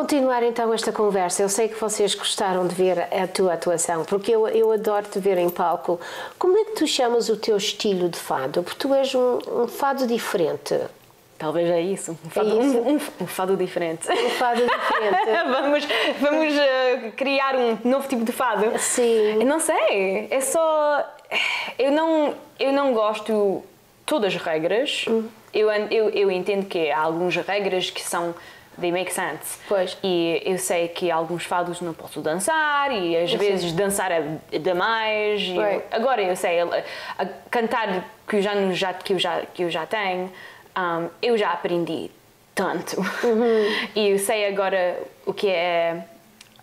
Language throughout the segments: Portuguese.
continuar então esta conversa, eu sei que vocês gostaram de ver a tua atuação, porque eu, eu adoro te ver em palco. Como é que tu chamas o teu estilo de fado? Porque tu és um, um fado diferente. Talvez é isso. Um fado, isso? Um, um- um fado diferente. Um fado diferente. vamos vamos eh, criar um novo tipo de fado. Sim. Eu não sei. É só. Eu não, eu não gosto todas as regras. Hum. Eu, eu, eu entendo que há algumas regras que são. They make sense. Pois. E eu sei que alguns fados não posso dançar e às vezes dançar é demais. E Right. agora eu sei, a, a cantar que eu já, já, que eu já, que eu já tenho, um, eu já aprendi tanto. e eu sei agora o que é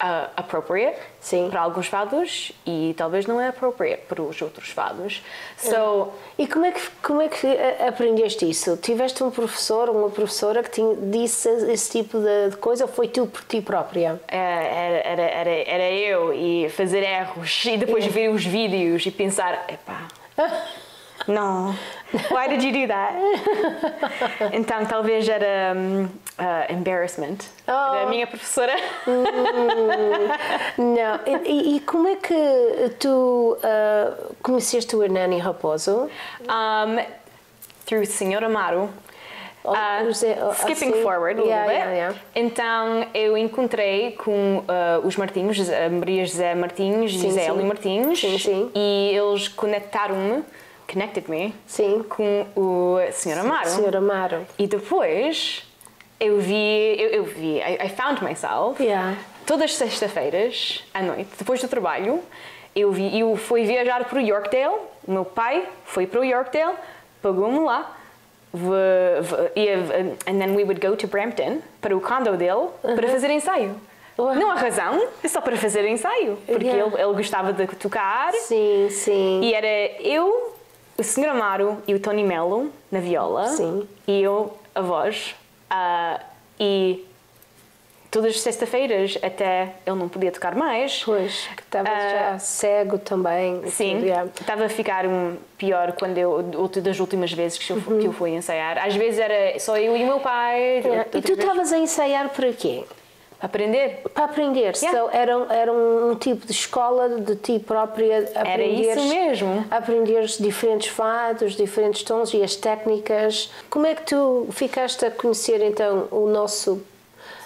uh, appropriate Sim. para alguns fados e talvez não é appropriate para os outros fados. So, E como é que, como é que aprendeste isso? Tiveste um professor ou uma professora que te disse esse tipo de de coisa ou foi tu por ti própria? é, era, era, era, era eu e fazer erros e depois ver os vídeos e pensar, epá, não, why did you do that? então talvez era um, uh, embarrassment. Oh. minha professora. Não. E, e- como é que tu ah, conheceste o Hernani Raposo? Um, through Senhor Amaro. Oh, oh, skipping assim? forward a Yeah, little bit. yeah, yeah. Então eu encontrei com ah, os Martins, Maria José Martins e Sim, José sim. Eli Martins, Sim, sim. e eles conectaram-me, connected me, Sim. com o Senhor Amaro. Senhor Amaro. E depois eu vi, eu, eu vi, I, I found myself. Yeah. Todas as sextas-feiras, à noite, depois do trabalho, eu, vi, eu fui viajar para o Yorkdale. O meu pai foi para o Yorkdale, pagou-me lá. v- ia, and then we would go to Brampton, para o condo dele, para fazer ensaio. Uau. Não há razão, é só para fazer ensaio. Porque Yeah. ele, ele gostava de tocar. Sim, sim. E era eu, o Sr. Amaro e o Tony Mello na viola. Sim. E eu, a voz. Ah, e todas as sexta-feiras, até ele não podia tocar mais. Pois, que estavas Ah, já cego também. Sim, estava a ficar um, pior quando eu, outra das últimas vezes que eu, fu- que eu fui ensaiar. Às vezes era só eu e o meu pai. E tu estavas a ensaiar para quê? Aprender. Para aprender. Yeah. So, era, um- era um tipo de escola de ti própria. Aprenderes, isso mesmo. Aprenderes diferentes fados, diferentes tons e as técnicas. Como é que tu ficaste a conhecer então o nosso,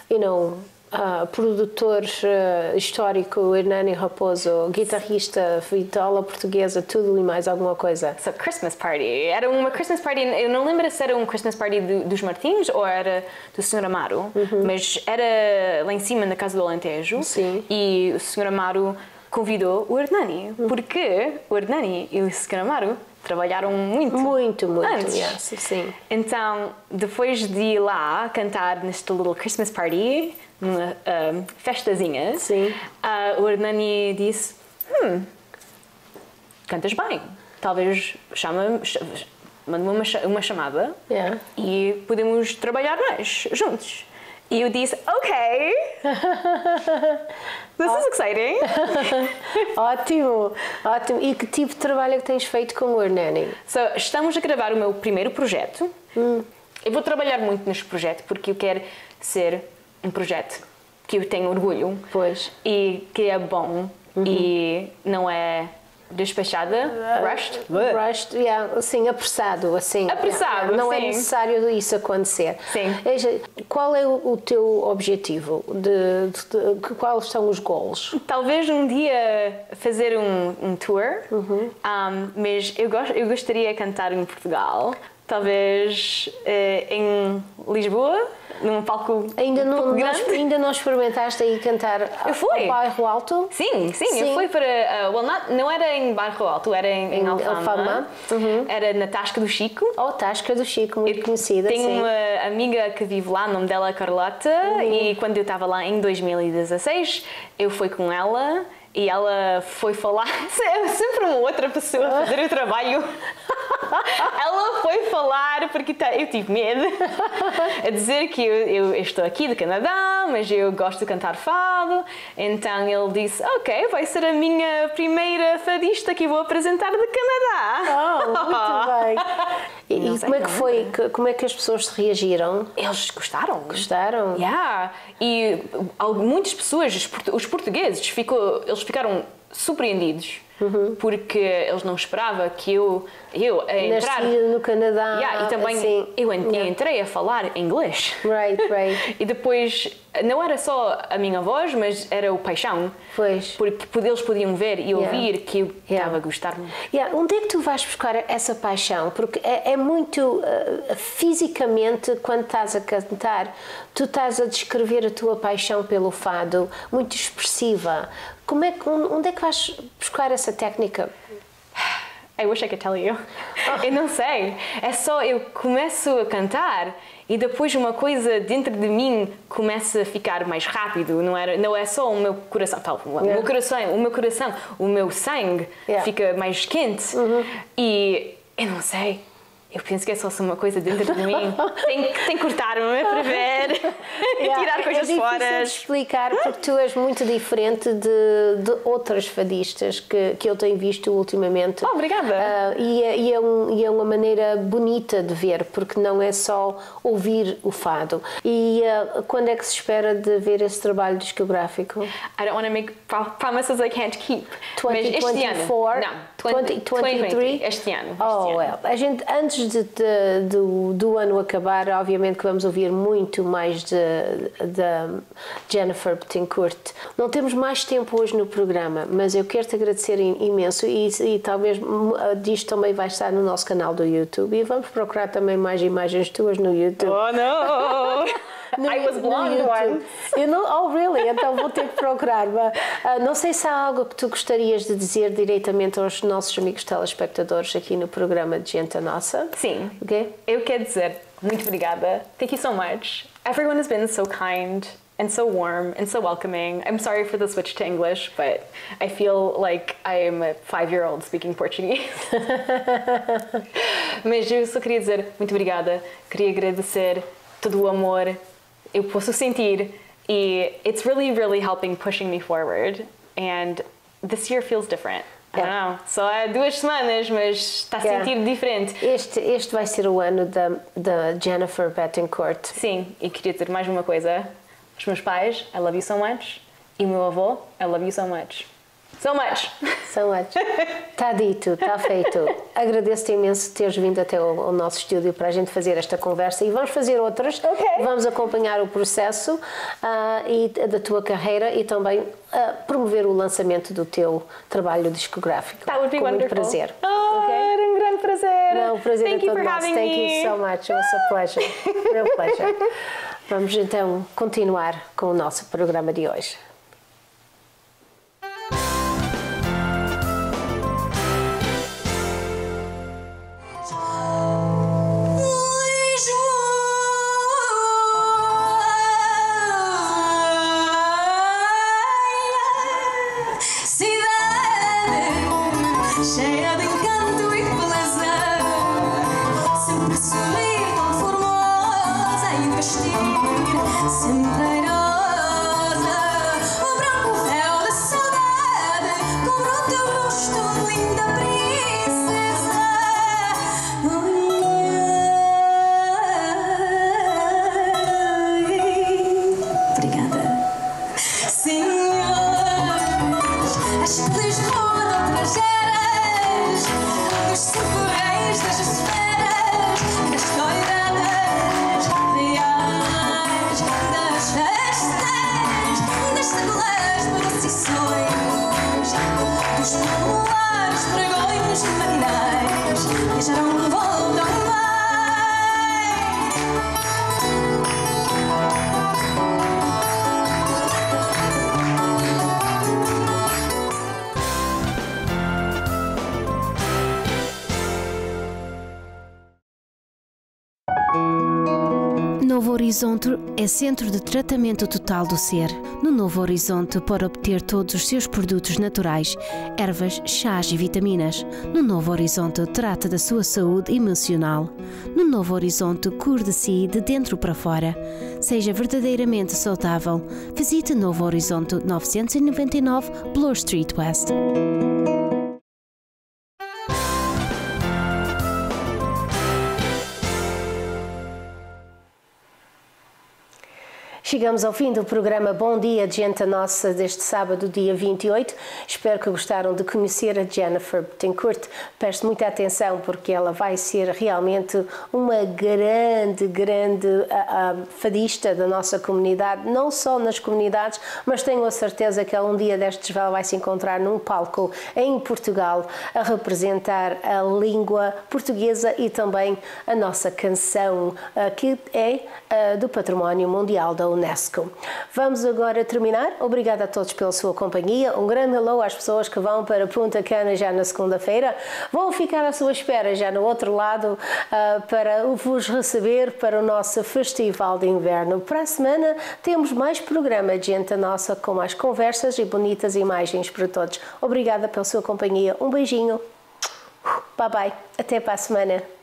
you know, ah, produtor ah, histórico Hernani Raposo, guitarrista, vitola portuguesa, tudo e mais alguma coisa? So, Christmas Party. Era uma Christmas Party, eu não lembro se era um Christmas Party do- dos Martins ou era do Sr. Amaro, mas era lá em cima na casa do Alentejo. Sim. E o Sr. Amaro convidou o Hernani, porque o Hernani e o Sr. Amaro trabalharam muito. Muito, muito. Antes. yes, sim. Então, depois de ir lá cantar neste little Christmas party, numa ah, festazinha, Sim. ah, o Hernani disse: Hum, cantas bem. Talvez chama, ch- manda-me uma, uma chamada Yeah. e podemos trabalhar mais juntos. E eu disse: Ok, this is exciting. ótimo, ótimo. E que tipo de trabalho é que tens feito com o Hernani? So, estamos a gravar o meu primeiro projeto. Eu vou trabalhar muito neste projeto porque eu quero ser um projeto que eu tenho orgulho Pois. e que é bom e não é despachada, rushed. Rushed, yeah, assim, apressado, assim. Apressado, yeah, Não é sim. necessário isso acontecer. Sim. Qual é o, teu objetivo? De, de- de- quais são os goals? Talvez um dia fazer um, um tour, um, mas eu, gost, eu gostaria de cantar em Portugal. Talvez eh, em Lisboa, num palco Ainda um não, não, ainda não experimentaste aí cantar Eu fui. ao bairro alto? Sim, sim, Sim. eu fui para. uh, well, not, não era em Bairro Alto, era em, em Em Alfama. Alfama. Uhum. Era na Tasca do Chico. Oh, Tasca do Chico, muito Eu conhecida, Tenho sim. uma amiga que vive lá, o nome dela é Carlota, Uhum. e quando eu estava lá em 2016, eu fui com ela e ela foi falar. É sempre uma outra pessoa a fazer o trabalho. ela foi falar porque tá- eu tive medo a dizer que eu, eu estou aqui do Canadá, mas eu gosto de cantar fado. Então ele disse: Ok, vai ser a minha primeira fadista que eu vou apresentar do Canadá. Oh, muito bem. E, e como é que foi? Como é que as pessoas reagiram? Eles gostaram. Gostaram? Yeah. E al- muitas pessoas, os portugueses, ficou, eles ficaram surpreendidos Uhum. porque eles não esperavam que eu, eu a entrar. Nasci no Canadá. Yeah, e também assim, eu en- yeah. entrei a falar inglês. Right, right. E depois, não era só a minha voz, mas era o paixão. Pois. Porque eles podiam ver e Yeah. ouvir que eu Yeah. estava a gostar. Yeah, Onde é que tu vais buscar essa paixão? Porque é, é muito uh, fisicamente, quando estás a cantar, tu estás a descrever a tua paixão pelo fado, muito expressiva. Como é que, onde é que vais buscar essa técnica? I wish I could tell you. Eu não sei. É só eu começo a cantar e depois uma coisa dentro de mim começa a ficar mais rápido. Não, era, não é só o meu coração. Tal, o meu coração, o meu coração, o meu sangue Yeah. fica mais quente. E eu não sei. Eu penso que é só uma coisa dentro de mim. Tem, que- tem que cortar-me para ver. Tirar coisas é fora. de explicar porque tu és muito diferente de, de outras fadistas que, que eu tenho visto ultimamente. Oh, obrigada. Ah, e, é, e é um- e é uma maneira bonita de ver, porque não é só ouvir o fado. E ah, quando é que se espera de ver esse trabalho discográfico? I don't want to make pro- promises I can't keep. Mas este ano. 2024? Não, 20, 2023? Este ano. Este Oh, ano. well. A gente, antes de, de- do, do ano acabar, obviamente que vamos ouvir muito mais da Jennifer Betancourt. Não temos mais tempo hoje no programa, mas eu quero te agradecer im- imenso e, e talvez hum, disto também vai estar no nosso canal do YouTube e vamos procurar também mais imagens tuas no YouTube. Oh no! No- I was blonde once. Eu não, oh, really? Então vou ter que procurar. Mas, ah, não sei se há algo que tu gostarias de dizer diretamente aos nossos amigos telespectadores aqui no programa de Gente Nossa. Sim. Ok? Eu quero dizer muito obrigada. Thank you so much. Everyone has been so kind and so warm and so welcoming. I'm sorry for the switch to English, but I feel like I am a five-year-old speaking Portuguese. Mas eu só queria dizer muito obrigada. Queria agradecer todo o amor eu posso sentir e it's really, really helping pushing me forward. And this year feels different. I don't know. Só há duas semanas, mas está a Yeah. sentir diferente. Este, este vai ser o ano da, da Jennifer Betancourt. Sim, e queria dizer mais uma coisa. Os meus pais, I love you so much. E o meu avô, I love you so much. So much! São much. Está dito, está feito. Agradeço-te imenso teres vindo até ao, ao nosso estúdio para a gente fazer esta conversa e vamos fazer outras. Ok. Vamos acompanhar o processo ah, e, da tua carreira e também ah, promover o lançamento do teu trabalho discográfico. That would be Com muito wonderful. prazer. Oh, Ok? era um grande prazer. Não, o prazer Thank é todo nosso. Thank me. you so much. It was a pleasure. Real pleasure. Vamos então continuar com o nosso programa de hoje. Novo Horizonte é centro de tratamento total do ser. No Novo Horizonte pode obter todos os seus produtos naturais, ervas, chás e vitaminas. No Novo Horizonte trata da sua saúde emocional. No Novo Horizonte cure de si de dentro para fora. Seja verdadeiramente saudável. Visite Novo Horizonte 999 Bloor Street West. Chegamos ao fim do programa Bom Dia, Gente Nossa, deste sábado, dia 28. Espero que gostaram de conhecer a Jennifer Betancourt. Preste muita atenção porque ela vai ser realmente uma grande, grande a, a, fadista da nossa comunidade, não só nas comunidades, mas tenho a certeza que ela um dia destes vai se encontrar num palco em Portugal a representar a língua portuguesa e também a nossa canção, que é do Património Mundial da Unesco. Vamos agora terminar. Obrigada a todos pela sua companhia. Um grande hello às pessoas que vão para Punta Cana já na segunda-feira. Vou ficar à sua espera já no outro lado uh, para vos receber para o nosso Festival de Inverno. Para a semana temos mais programa de gente nossa com mais conversas e bonitas imagens para todos. Obrigada pela sua companhia. Um beijinho. Bye bye. Até para a semana.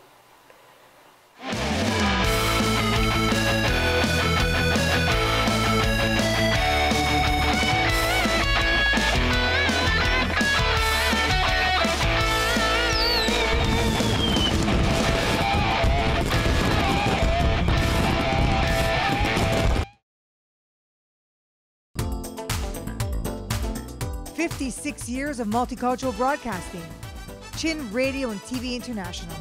Fifty-six years of multicultural broadcasting. Chin Radio and TV International.